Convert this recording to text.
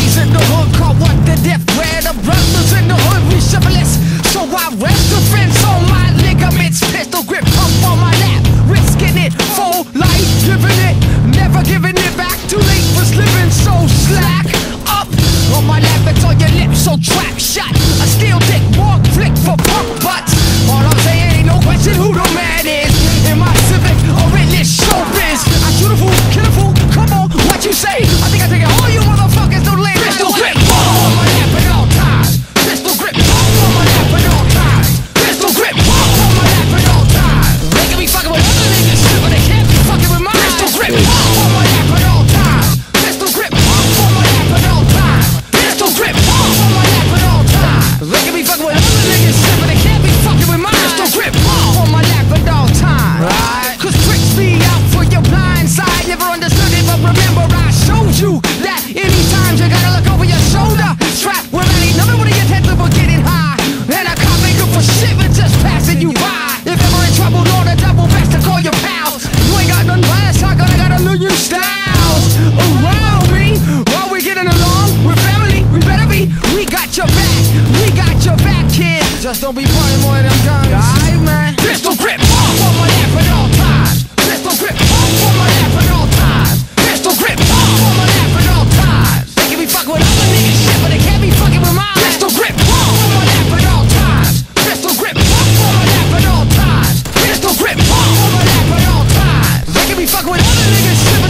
Days the hood, caught what the death Just don't be putting more of guns. Alright, man. Pistol grip off on my lap at all times. Pistol grip off on my lap at all times. Pistol grip off on my lap at all times. They can be fucking with other niggas shit, but they can't be fucking with mine. pistol grip off on my lap at all times. Pistol grip off on my lap at all times. Pistol grip off on my lap at all times. They can be fucking with other niggas shit, but